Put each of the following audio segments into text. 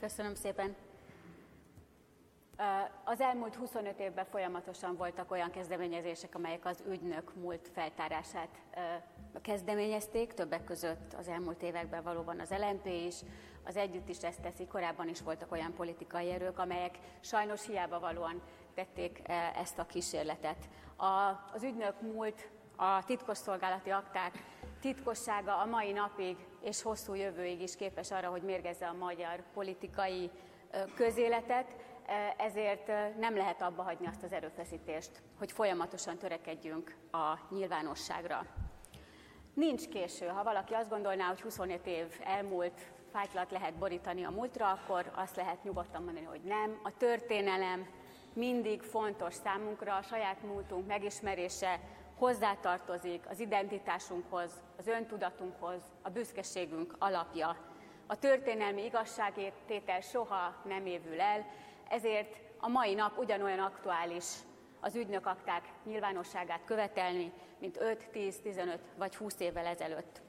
Köszönöm szépen. Az elmúlt 25 évben folyamatosan voltak olyan kezdeményezések, amelyek az ügynök múlt feltárását kezdeményezték, többek között az elmúlt években valóban az LNP is, az Együtt is ezt teszi, korábban is voltak olyan politikai erők, amelyek sajnos hiába valóan tették ezt a kísérletet. Az ügynök múlt, a titkosszolgálati akták titkossága a mai napig és hosszú jövőig is képes arra, hogy mérgezze a magyar politikai közéletet, ezért nem lehet abba hagyni azt az erőfeszítést, hogy folyamatosan törekedjünk a nyilvánosságra. Nincs késő. Ha valaki azt gondolná, hogy 25 év elmúlt, fájtlat lehet borítani a múltra, akkor azt lehet nyugodtan mondani, hogy nem. A történelem mindig fontos számunkra, a saját múltunk megismerése hozzátartozik az identitásunkhoz, az öntudatunkhoz, a büszkeségünk alapja. A történelmi igazságértétel soha nem évül el, ezért a mai nap ugyanolyan aktuális az ügynökakták nyilvánosságát követelni, mint 5, 10, 15 vagy 20 évvel ezelőtt.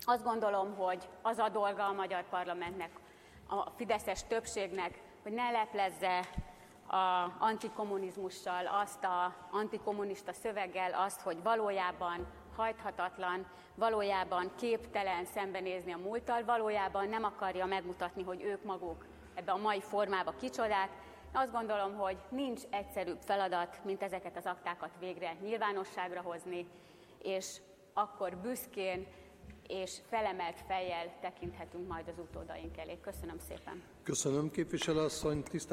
Azt gondolom, hogy az a dolga a magyar parlamentnek, a fideszes többségnek, hogy ne leplezze a antikommunizmussal, azt a antikommunista szöveggel azt, hogy valójában hajthatatlan, valójában képtelen szembenézni a múlttal, valójában nem akarja megmutatni, hogy ők maguk ebbe a mai formába kicsodák. Azt gondolom, hogy nincs egyszerűbb feladat, mint ezeket az aktákat végre nyilvánosságra hozni, és akkor büszkén és felemelt fejjel tekinthetünk majd az utódaink elé. Köszönöm szépen. Köszönöm, képviselőasszony. Tisztelt